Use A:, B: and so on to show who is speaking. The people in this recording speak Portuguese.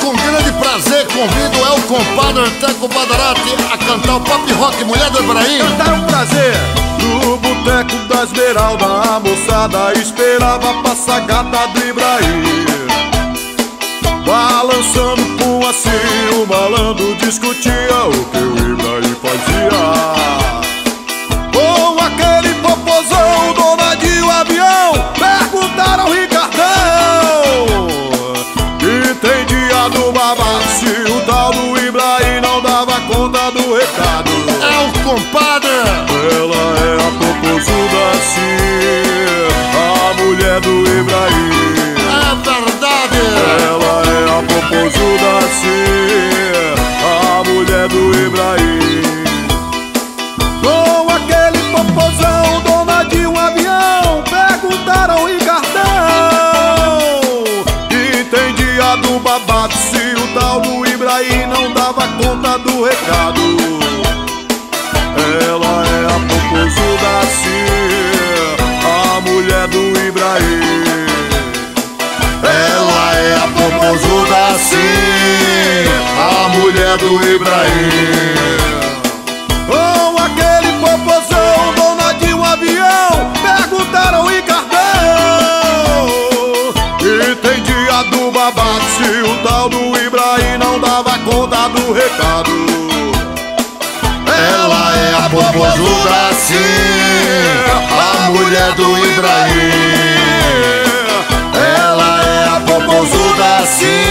A: com grande prazer convido é o compadre Teco Badarati a cantar o pop rock Mulher do Ibrahim.
B: Cantar um prazer no boteco da Esmeralda, a moçada esperava passar gata do Ibrahim. Balançando com assim, o malandro discutia o que o Do babado se o tal do Ibrahim não dava conta do recado.
A: É o compadre.
B: Ela é a popozuda sim, a mulher do Ibrahim.
A: É verdade.
B: Ela é a popozuda sim, a mulher do Ibrahim. Dava conta do recado. Ela é a popozuda sim, a mulher do Ibrahim. Ela é a popozuda sim, a mulher do Ibrahim. Do recado. Ela é a popozuda sim, a mulher do Ibrahim. Ela é a popozuda sim,